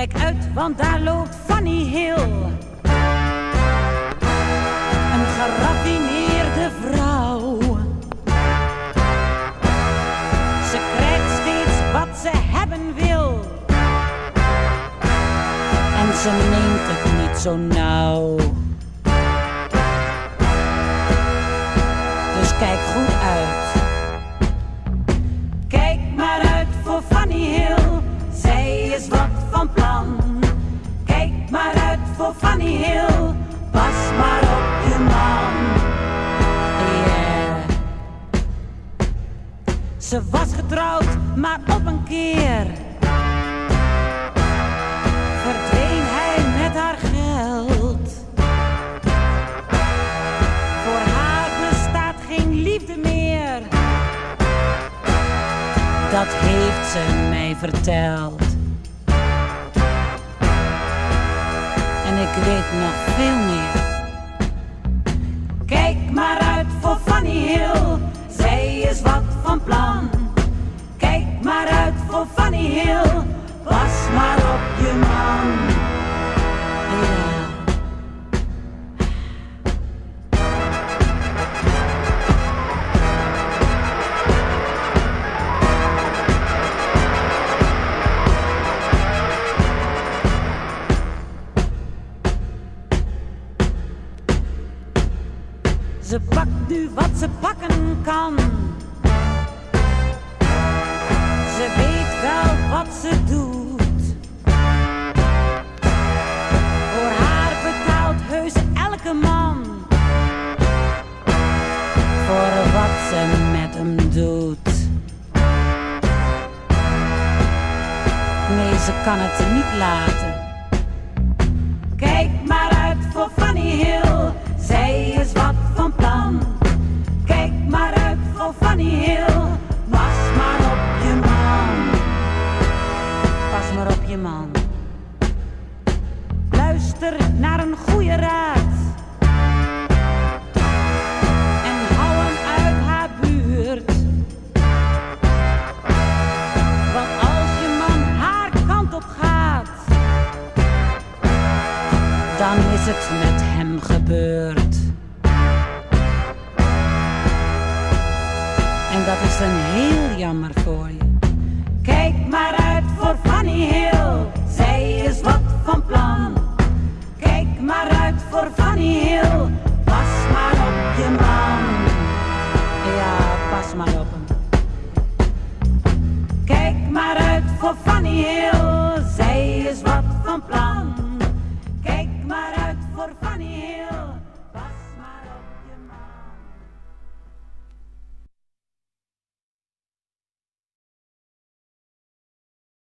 Kijk uit, want daar loopt Fanny Hill. Een geraffineerde vrouw. Ze krijgt steeds wat ze hebben wil. En ze neemt het niet zo nauw. Dus kijk goed uit. Kijk maar uit voor Fanny Hill, zij is wat van plan. Kijk maar uit voor Fanny Hill, pas maar op je man. Ze was getrouwd, maar op een keer Dat heeft ze mij verteld. En ik weet nog veel meer. Kijk maar uit voor Fanny Hill, zij is wat van plan. Kijk maar uit voor Fanny Hill, pas maar op je man. Ze pakt nu wat ze pakken kan. Ze weet wel wat ze doet. Voor haar betaalt heus elke man. Voor wat ze met hem doet. Nee, ze kan het niet laten. Kijk je man. Luister naar een goede raad. En hou hem uit haar buurt. Want als je man haar kant op gaat dan is het met hem gebeurd. En dat is dan heel jammer voor je. Kijk maar voor Fanny Hill. Pas maar op je man. Ja, pas maar op hem. Kijk maar uit voor Fanny Hill. Zij is wat van plan.